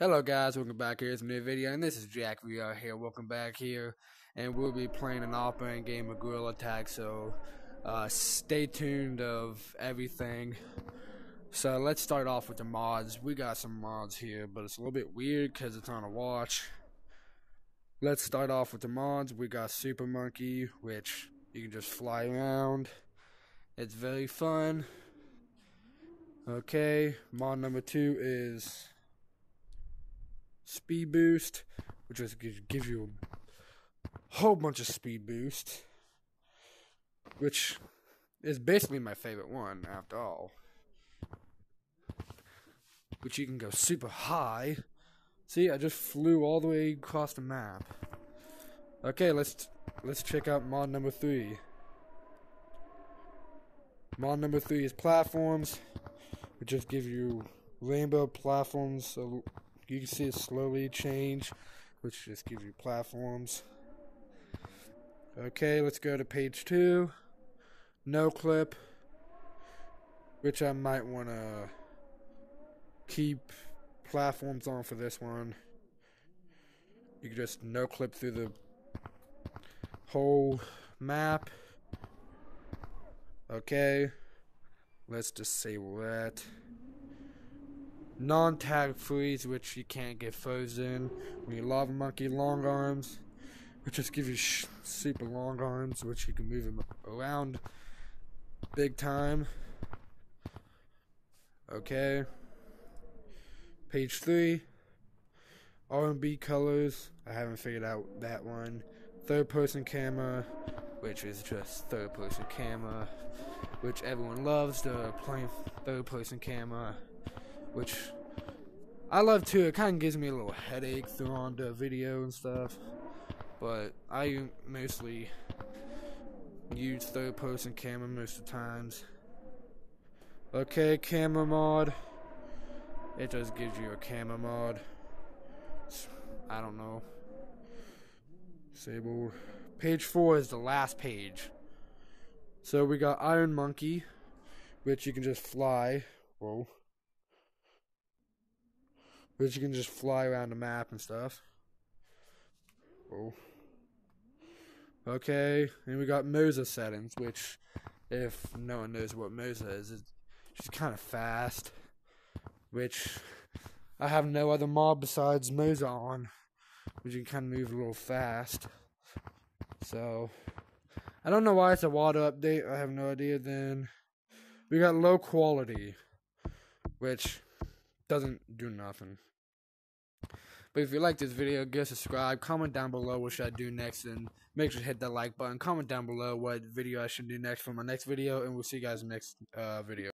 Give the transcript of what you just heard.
Hello guys, welcome back here It's a new video, and this is Jack VR here, welcome back here, and we'll be playing an off-brand game of Gorilla Tag so uh, stay tuned of everything. So let's start off with the mods, we got some mods here, but it's a little bit weird because it's on a watch. Let's start off with the mods, we got Super Monkey, which you can just fly around, it's very fun. Okay, mod number two is speed boost, which is gives you a whole bunch of speed boost, which is basically my favorite one after all. Which you can go super high. See, I just flew all the way across the map. Okay, let's let's check out mod number three. Mod number three is platforms, which just gives you rainbow platforms. You can see it slowly change, which just gives you platforms. Okay, let's go to page two. No clip, which I might want to keep platforms on for this one. You can just no clip through the whole map. Okay, let's disable that non-tag freeze, which you can't get frozen. When you lava monkey long arms, which just gives you super long arms, which you can move them around big time. Okay. Page three. RGB colors. I haven't figured out that one. Third person camera, which is just third person camera, which everyone loves. The plain third person camera which I love too. It kind of gives me a little headache on the video and stuff, but I mostly use third person camera most of the times. Okay, camera mod. It just gives you a camera mod. I don't know. Sable. Page 4 is the last page. So we got Iron Monkey, which you can just fly. Whoa which you can just fly around the map and stuff. Oh. Okay, and we got Moza settings, which, if no one knows what Moza is, it's she's kind of fast, which I have no other mob besides Moza on, which you can kind of move a little fast. So, I don't know why it's a water update, I have no idea. Then, we got low quality, which doesn't do nothing. But if you like this video, give subscribe, comment down below what should I do next, and make sure to hit that like button. Comment down below what video I should do next for my next video, and we'll see you guys next uh, video.